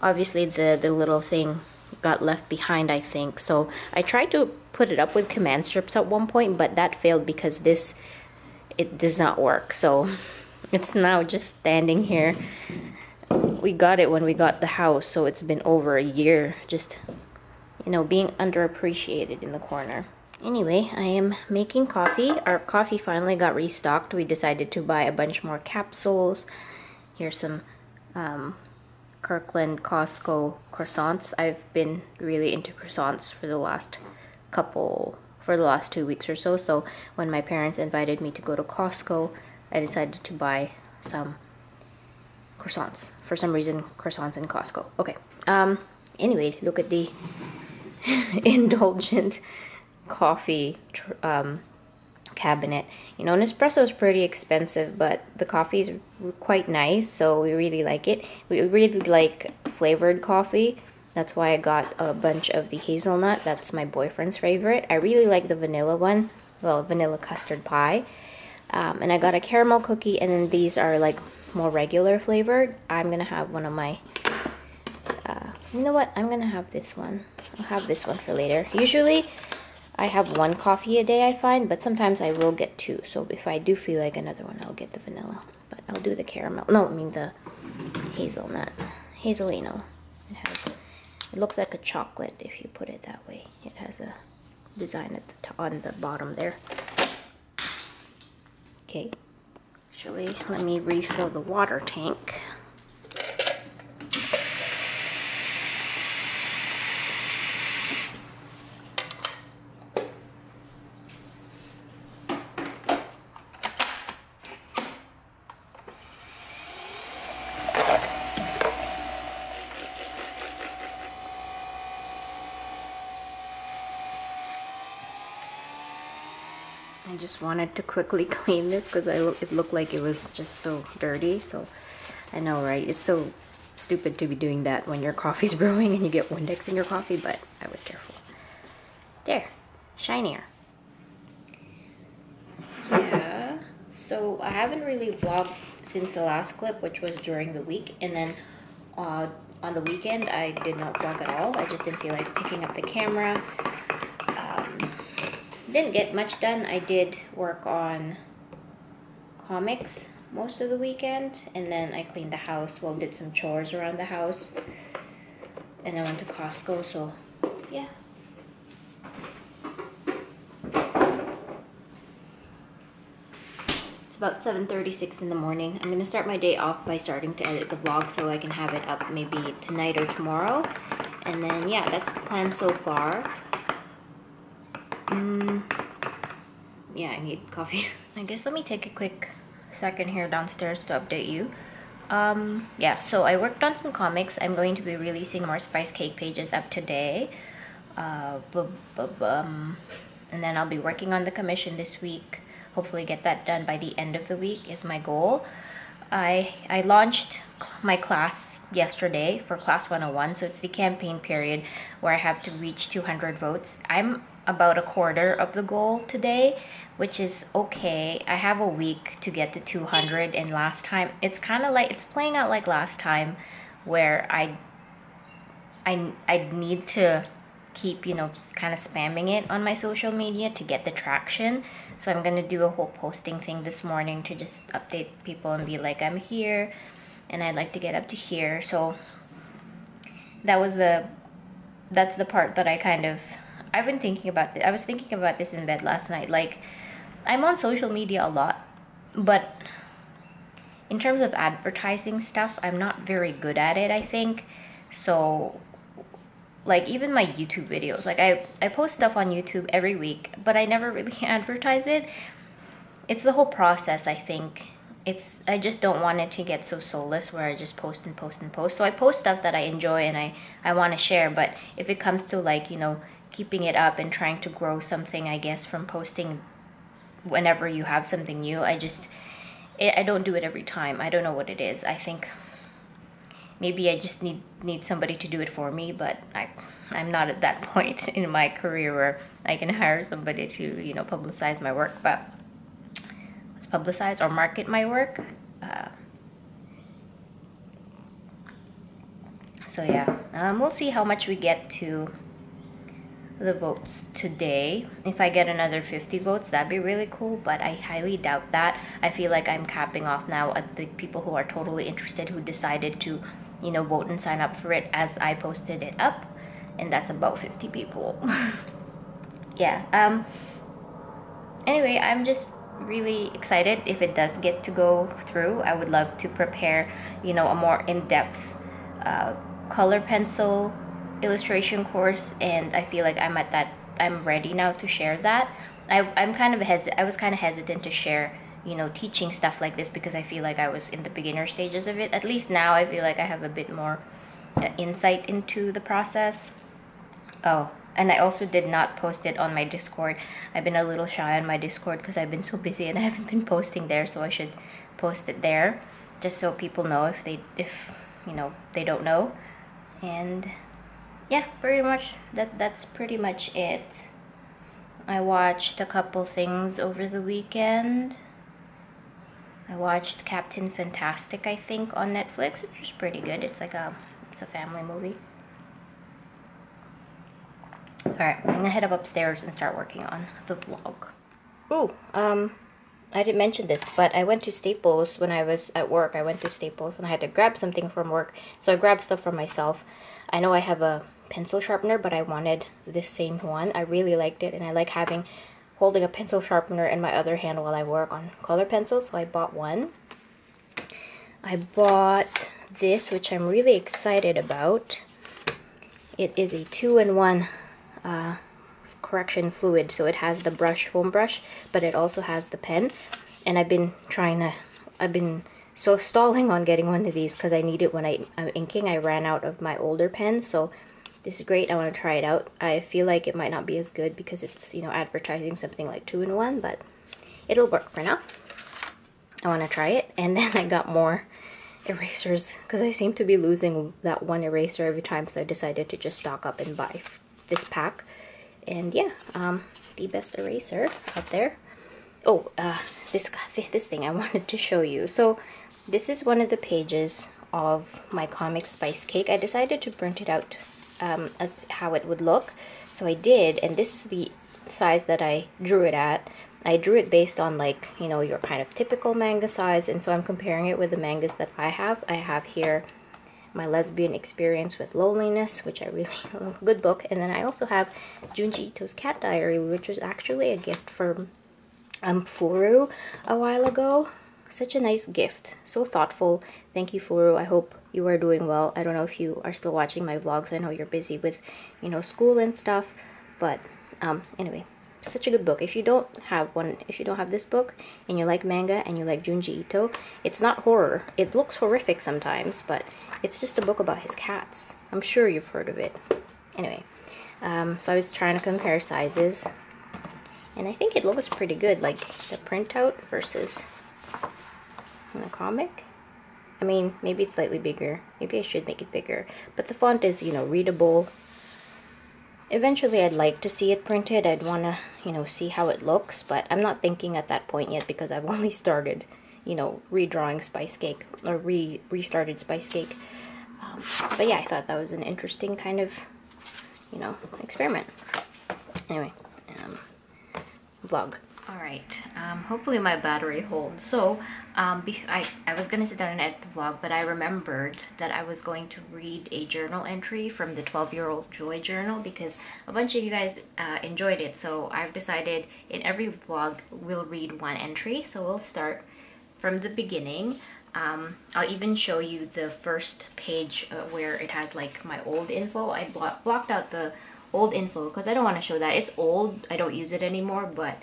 Obviously, the, the little thing got left behind, I think. So I tried to put it up with command strips at one point, but that failed because this, it does not work. So it's now just standing here. We got it when we got the house, so it's been over a year just you know, being underappreciated in the corner. Anyway, I am making coffee. Our coffee finally got restocked. We decided to buy a bunch more capsules. Here's some um, Kirkland Costco croissants. I've been really into croissants for the last couple, for the last two weeks or so. So when my parents invited me to go to Costco, I decided to buy some croissants. For some reason, croissants in Costco. Okay. Um. Anyway, look at the indulgent coffee um, cabinet. You know, Nespresso is pretty expensive, but the coffee is quite nice, so we really like it. We really like flavored coffee. That's why I got a bunch of the hazelnut. That's my boyfriend's favorite. I really like the vanilla one. Well, vanilla custard pie. Um, and I got a caramel cookie, and then these are like more regular flavored. I'm gonna have one of my. Uh, you know what? I'm gonna have this one. I'll have this one for later. Usually I have one coffee a day I find, but sometimes I will get two. So if I do feel like another one, I'll get the vanilla. But I'll do the caramel. No, I mean the hazelnut. Hazelino. It has, it looks like a chocolate if you put it that way. It has a design at the on the bottom there. Okay. Actually, let me refill the water tank. I just wanted to quickly clean this because it looked like it was just so dirty. So I know, right? It's so stupid to be doing that when your coffee's brewing and you get Windex in your coffee, but I was careful. There, shinier. Yeah, so I haven't really vlogged since the last clip, which was during the week, and then uh, on the weekend I did not vlog at all. I just didn't feel like picking up the camera didn't get much done. I did work on comics most of the weekend, and then I cleaned the house. Well, did some chores around the house, and I went to Costco. So, yeah. It's about 7:36 in the morning. I'm gonna start my day off by starting to edit the vlog so I can have it up maybe tonight or tomorrow. And then yeah, that's the plan so far. Mm, yeah, I need coffee. I guess let me take a quick second here downstairs to update you. Um, yeah, so I worked on some comics. I'm going to be releasing more Spice Cake pages up today. Uh, um, and then I'll be working on the commission this week. Hopefully get that done by the end of the week is my goal. I, I launched my class yesterday for class 101 so it's the campaign period where i have to reach 200 votes i'm about a quarter of the goal today which is okay i have a week to get to 200 and last time it's kind of like it's playing out like last time where i i i need to keep you know kind of spamming it on my social media to get the traction so i'm gonna do a whole posting thing this morning to just update people and be like i'm here and I'd like to get up to here. So that was the that's the part that I kind of I've been thinking about this. I was thinking about this in bed last night. Like I'm on social media a lot, but in terms of advertising stuff, I'm not very good at it, I think. So like even my YouTube videos, like I I post stuff on YouTube every week, but I never really advertise it. It's the whole process, I think it's I just don't want it to get so soulless where I just post and post and post. So I post stuff that I enjoy and I I want to share, but if it comes to like, you know, keeping it up and trying to grow something, I guess from posting whenever you have something new, I just it, I don't do it every time. I don't know what it is. I think maybe I just need need somebody to do it for me, but I I'm not at that point in my career where I can hire somebody to, you know, publicize my work, but let's publicize or market my work. Uh, so yeah, um, we'll see how much we get to the votes today. If I get another 50 votes, that'd be really cool, but I highly doubt that. I feel like I'm capping off now at the people who are totally interested who decided to, you know, vote and sign up for it as I posted it up, and that's about 50 people. yeah, um, anyway, I'm just really excited if it does get to go through. I would love to prepare, you know, a more in-depth uh, color pencil illustration course, and I feel like I'm at that. I'm ready now to share that. I I'm kind of hes I was kind of hesitant to share, you know, teaching stuff like this because I feel like I was in the beginner stages of it. At least now, I feel like I have a bit more uh, insight into the process. Oh, and I also did not post it on my Discord. I've been a little shy on my Discord because I've been so busy and I haven't been posting there, so I should post it there just so people know if they if you know they don't know. And yeah, pretty much that that's pretty much it. I watched a couple things over the weekend. I watched Captain Fantastic, I think, on Netflix, which was pretty good. It's like a it's a family movie. Alright, I'm gonna head up upstairs and start working on the vlog. Oh, um, I didn't mention this, but I went to Staples when I was at work. I went to Staples and I had to grab something from work. So I grabbed stuff for myself. I know I have a pencil sharpener, but I wanted this same one. I really liked it and I like having holding a pencil sharpener in my other hand while I work on color pencils, so I bought one. I bought this, which I'm really excited about. It is a two-in-one uh, correction fluid. So it has the brush, foam brush, but it also has the pen. And I've been trying to, I've been so stalling on getting one of these because I need it when I, I'm inking. I ran out of my older pens, so this is great. I want to try it out. I feel like it might not be as good because it's, you know, advertising something like two-in-one, but it'll work for now. I want to try it. And then I got more erasers because I seem to be losing that one eraser every time, so I decided to just stock up and buy this pack. And yeah, um, the best eraser out there. Oh, uh, this this thing I wanted to show you. So this is one of the pages of my comic Spice Cake. I decided to print it out um, as how it would look. So I did, and this is the size that I drew it at. I drew it based on like, you know, your kind of typical manga size. And so I'm comparing it with the mangas that I have. I have here my lesbian experience with loneliness, which I really good book. And then I also have Junji Ito's Cat Diary, which was actually a gift from um, Furu a while ago. Such a nice gift, so thoughtful. Thank you, Furu. I hope you are doing well. I don't know if you are still watching my vlogs. I know you're busy with, you know, school and stuff. But um, anyway, such a good book. If you don't have one, if you don't have this book and you like manga and you like Junji Ito, it's not horror. It looks horrific sometimes, but it's just a book about his cats. I'm sure you've heard of it. Anyway, um, so I was trying to compare sizes, and I think it looks pretty good, like the printout versus the comic. I mean, maybe it's slightly bigger. Maybe I should make it bigger. But the font is, you know, readable. Eventually, I'd like to see it printed. I'd want to, you know, see how it looks. But I'm not thinking at that point yet because I've only started, you know, redrawing Spice Cake or re restarted Spice Cake. Um, but yeah, I thought that was an interesting kind of, you know, experiment. Anyway, um, vlog. All right, um, hopefully my battery holds. So, um, I, I was gonna sit down and edit the vlog, but I remembered that I was going to read a journal entry from the 12-year-old Joy journal because a bunch of you guys uh, enjoyed it. So I've decided in every vlog we'll read one entry. So we'll start from the beginning. Um, I'll even show you the first page uh, where it has like my old info. I blo blocked out the old info because I don't want to show that. It's old. I don't use it anymore, but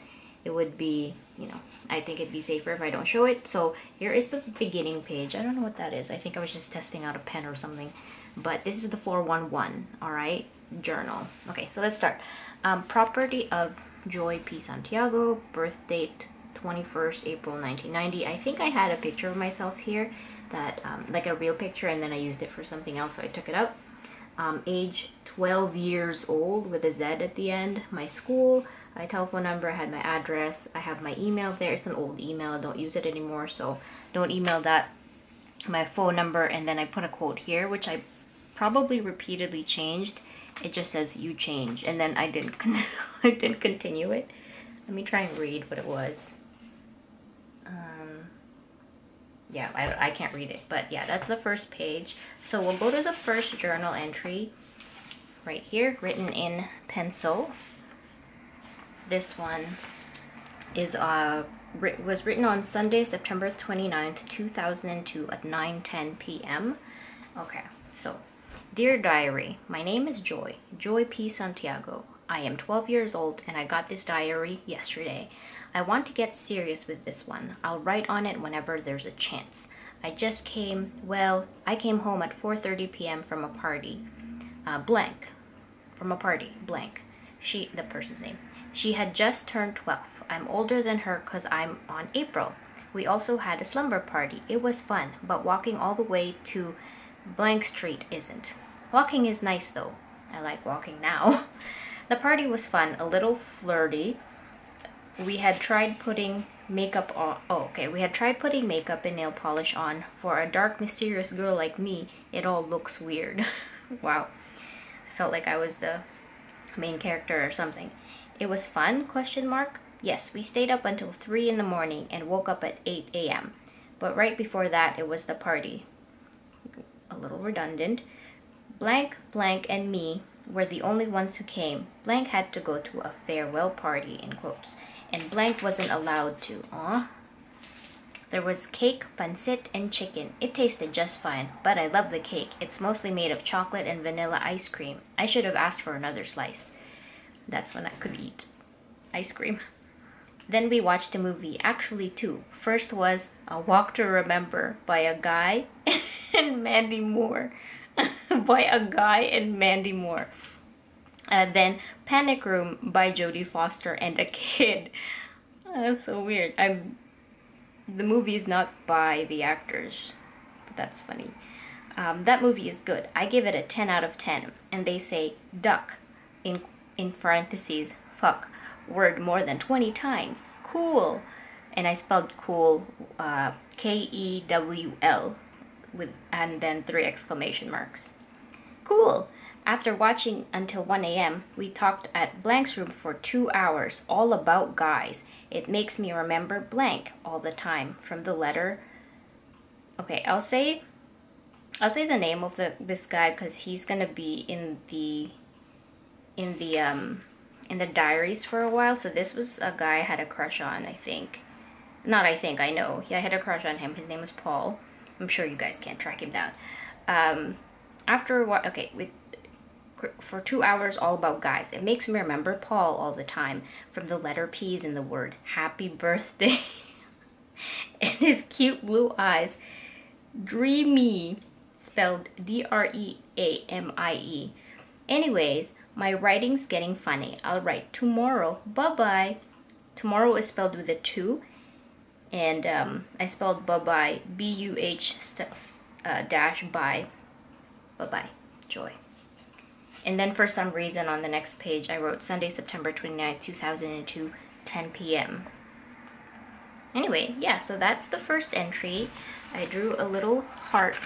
it would be, you know, I think it'd be safer if I don't show it. So here is the beginning page. I don't know what that is. I think I was just testing out a pen or something. But this is the 411, all right, journal. Okay, so let's start. Um, property of Joy P. Santiago, birth date 21st April 1990. I think I had a picture of myself here, that um, like a real picture, and then I used it for something else, so I took it out. Um, age 12 years old with a Z at the end. My school, my telephone number, I had my address, I have my email there. It's an old email, I don't use it anymore, so don't email that. My phone number, and then I put a quote here, which I probably repeatedly changed. It just says you change, and then I didn't, I didn't continue it. Let me try and read what it was. Um, yeah, I, I can't read it, but yeah, that's the first page. So we'll go to the first journal entry right here, written in pencil this one is uh was written on Sunday, September 29th, 2002 at 9:10 p.m. Okay. So, dear diary, my name is Joy, Joy P Santiago. I am 12 years old and I got this diary yesterday. I want to get serious with this one. I'll write on it whenever there's a chance. I just came, well, I came home at 4:30 p.m. from a party. Uh, blank. From a party, blank. She, the person's name. She had just turned 12. I'm older than her because I'm on April. We also had a slumber party. It was fun, but walking all the way to blank street isn't. Walking is nice though. I like walking now. The party was fun, a little flirty. We had tried putting makeup on. Oh, okay. We had tried putting makeup and nail polish on. For a dark, mysterious girl like me, it all looks weird. wow. I felt like I was the main character or something. It was fun? Question mark. Yes, we stayed up until 3 in the morning and woke up at 8 a.m. But right before that, it was the party. A little redundant. Blank, Blank, and me were the only ones who came. Blank had to go to a farewell party, in quotes, and Blank wasn't allowed to. Aw. There was cake, pancit, and chicken. It tasted just fine, but I love the cake. It's mostly made of chocolate and vanilla ice cream. I should have asked for another slice. That's when I could eat ice cream. Then we watched a movie, actually two. First was A Walk to Remember by a guy and Mandy Moore. by a guy and Mandy Moore. Uh, then Panic Room by Jodie Foster and a kid. that's so weird. I'm the movie is not by the actors, but that's funny. Um, that movie is good. I give it a 10 out of 10. And they say duck in in parentheses, fuck, word more than 20 times. Cool. And I spelled cool, uh, K-E-W-L, with, and then three exclamation marks. Cool. After watching until 1 a.m., we talked at Blank's room for two hours, all about guys. It makes me remember blank all the time from the letter. Okay, I'll say I'll say the name of the this guy because he's gonna be in the in the um in the diaries for a while. So this was a guy I had a crush on, I think. Not I think, I know. Yeah, I had a crush on him. His name was Paul. I'm sure you guys can't track him down. Um, after what? Okay, with for two hours all about guys. It makes me remember Paul all the time from the letter P's in the word happy birthday and his cute blue eyes. Dreamy, spelled D R E A M I E. Anyways, my writing's getting funny. I'll write tomorrow. Bye bye. Tomorrow is spelled with a two, and um, I spelled bye bye B U H uh, dash by. Bye bye. Joy. And then for some reason on the next page, I wrote Sunday, September 29, 2002, 10 p.m. Anyway, yeah, so that's the first entry. I drew a little heart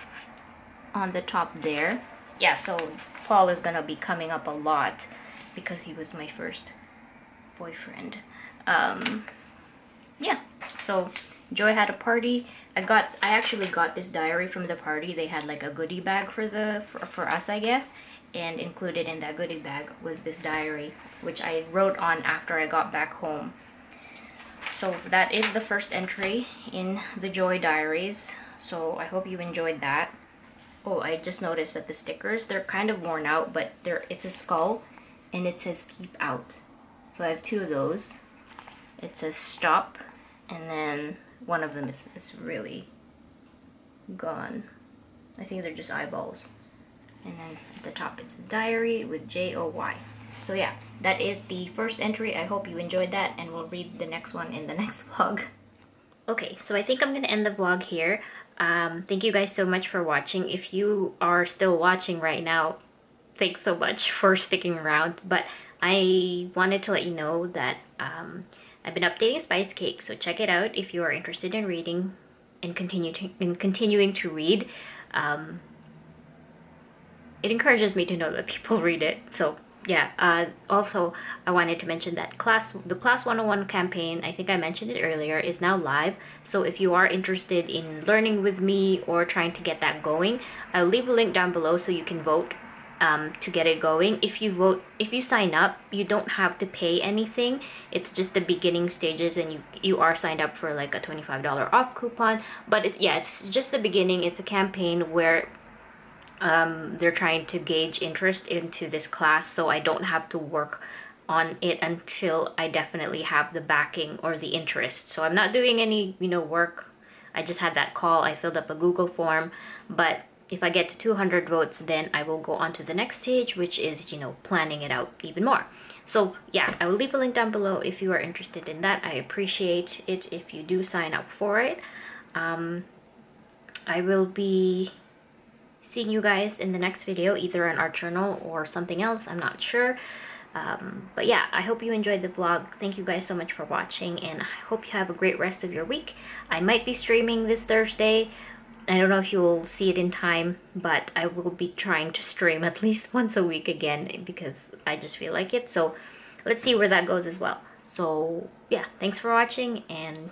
on the top there. Yeah, so Paul is gonna be coming up a lot because he was my first boyfriend. Um, yeah, so Joy had a party. I got, I actually got this diary from the party. They had like a goodie bag for the, for, for us, I guess and included in that goodie bag was this diary which I wrote on after I got back home so that is the first entry in the Joy Diaries so I hope you enjoyed that oh I just noticed that the stickers they're kind of worn out but they're it's a skull and it says keep out so I have two of those it says stop and then one of them is, is really gone I think they're just eyeballs and then at the top it's a diary with J-O-Y. So yeah, that is the first entry. I hope you enjoyed that and we'll read the next one in the next vlog. Okay, so I think I'm gonna end the vlog here. Um, thank you guys so much for watching. If you are still watching right now, thanks so much for sticking around. But I wanted to let you know that um, I've been updating Spice Cake, so check it out if you are interested in reading and continue to, in continuing to read. Um, it encourages me to know that people read it. So yeah, uh, also I wanted to mention that class the Class 101 campaign, I think I mentioned it earlier, is now live. So if you are interested in learning with me or trying to get that going, I'll leave a link down below so you can vote um, to get it going. If you vote, if you sign up, you don't have to pay anything. It's just the beginning stages and you, you are signed up for like a $25 off coupon. But it's, yeah, it's just the beginning. It's a campaign where um, they're trying to gauge interest into this class so I don't have to work on it until I definitely have the backing or the interest. So I'm not doing any, you know, work. I just had that call. I filled up a Google form, but if I get to 200 votes, then I will go on to the next stage, which is, you know, planning it out even more. So yeah, I will leave a link down below if you are interested in that. I appreciate it if you do sign up for it. Um, I will be seeing you guys in the next video, either on art journal or something else. I'm not sure. Um, but yeah, I hope you enjoyed the vlog. Thank you guys so much for watching, and I hope you have a great rest of your week. I might be streaming this Thursday. I don't know if you'll see it in time, but I will be trying to stream at least once a week again because I just feel like it. So let's see where that goes as well. So yeah, thanks for watching, and